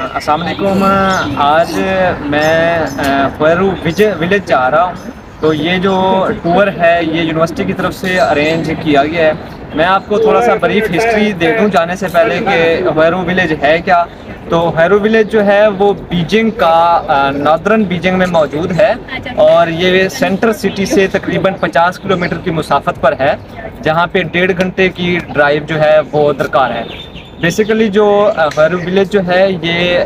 السلام علیکم۔ آج میں خیرو ولیج جا رہا ہوں۔ تو یہ جو ٹور ہے یہ یونیورسٹی کی طرف سے ارینج کیا گیا ہے۔ میں آپ کو تھوڑا سا بریف ہسٹری دے دوں جانے سے پہلے کہ خیرو ولیج ہے کیا۔ تو خیرو ولیج جو ہے وہ بیجنگ کا نادرن بیجنگ میں موجود ہے۔ اور یہ سینٹر سٹی سے تقریباً پچاس کلومیٹر کی مسافت پر ہے جہاں پہ ڈیڑھ گھنٹے کی ڈرائیو جو ہے وہ درکار ہے۔ بیسیکلی جو خیرو ولیج جو ہے، یہ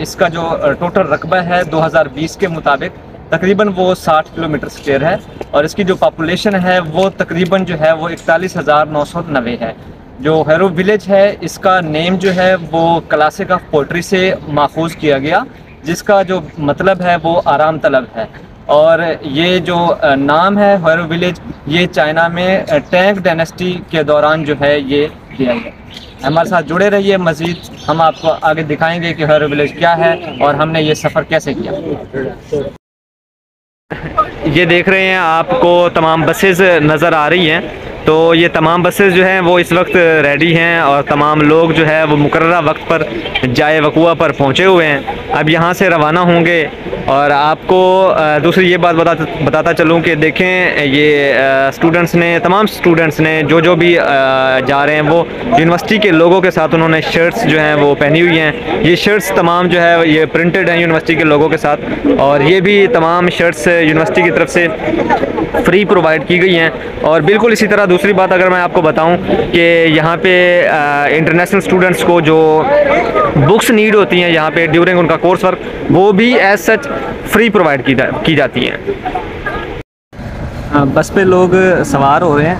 اس کا جو ٹوٹل رقبہ ہے دو ہزار بیس کے مطابق، تقریباً وہ ساٹھ کلومیٹر سکیئر ہے۔ اور اس کی جو پاپولیشن ہے، وہ تقریباً جو ہے، وہ اکتالیس ہزار نو سو نوے ہے۔ جو ہیرو ولیج ہے، اس کا نیم جو ہے، وہ کلاسک آف پوٹری سے ماخوذ کیا گیا، جس کا جو مطلب ہے، وہ آرام طلب ہے۔ اور یہ جو نام ہے ہیرو ولیج، یہ چائنا میں ٹینک ڈینسٹی کے دوران جو ہے یہ دیا گیا۔ ہمارے ساتھ جڑے رہیے، مزید ہم آپ کو آگے دکھائیں گے کہ ہیرو ولیج کیا ہے اور ہم نے یہ سفر کیسے کیا۔ یہ دیکھ رہے ہیں آپ کو تمام بسز نظر آ رہی ہیں۔ تو یہ تمام بسز جو ہیں وہ اس وقت ریڈی ہیں اور تمام لوگ جو ہے وہ مقررہ وقت پر جائے وقوع پر پہنچے ہوئے ہیں۔ اب یہاں سے روانہ ہوں گے اور آپ کو دوسری یہ بات بتاتا چلوں کہ دیکھیں، یہ اسٹوڈنٹس نے، تمام اسٹوڈنٹس نے جو جو بھی جا رہے ہیں وہ یونیورسٹی کے لوگوں کے ساتھ انہوں نے شرٹس جو ہیں وہ پہنی ہوئی ہیں۔ یہ شرٹس تمام جو ہے، یہ پرنٹڈ ہیں یونیورسٹی کے لوگوں کے ساتھ اور یہ بھی تمام شرٹس یونیورسٹی کی طرف سے۔ فری پرووائڈ کی گئی ہیں۔ اور بالکل اسی طرح دوسری بات اگر میں آپ کو بتاؤں کہ یہاں پہ انٹرنیشنل اسٹوڈنٹس کو جو بکس نیڈ ہوتی ہیں یہاں پہ ڈیورنگ ان کا کورس ورک وہ بھی ایز سچ فری پرووائڈ کی جاتی ہیں۔ بس پہ لوگ سوار ہو رہے ہیں۔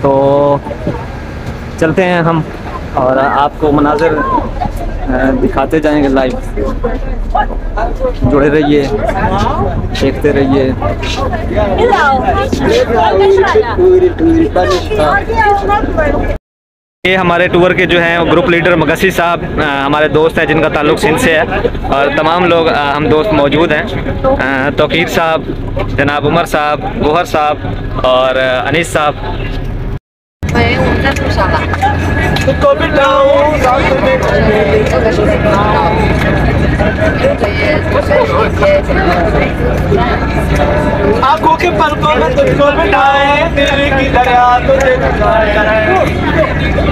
تو چلتے ہیں ہم اور آپ کو مناظر دکھاتے جائیں گے لائیو جڑے رہیے، دیکھتے رہیے۔ یہ ہمارے ٹور کے جو ہیں گروپ لیڈر مگسی صاحب ہمارے دوست ہیں جن کا تعلق سندھ سے ہے۔ اور تمام لوگ ہم دوست موجود ہیں۔ توقیر صاحب، جناب عمر صاحب، گوہر صاحب اور انیس صاحب۔ آنکھوں کے پلکوں میں تجھ کو بٹھائے دل کی دریا تجھے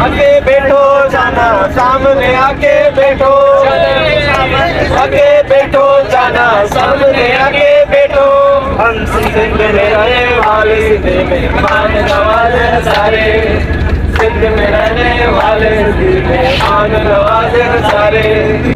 آگے بیٹھو، جانا، سامنے آگے بیٹھو۔ آگے بیٹھو، جانا، سامنے آگے بیٹھو۔ ہم سندھ میں رہنے والے سندھ میں مان نوازے سارے۔ سندھ میں رہنے والے سندھ میں آن نوازے سارے۔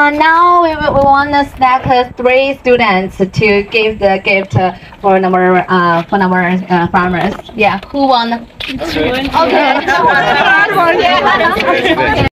Uh, now we, we want to select uh, three students to give the gift uh, for our uh, for our uh, farmers. Yeah, who won? Okay. okay.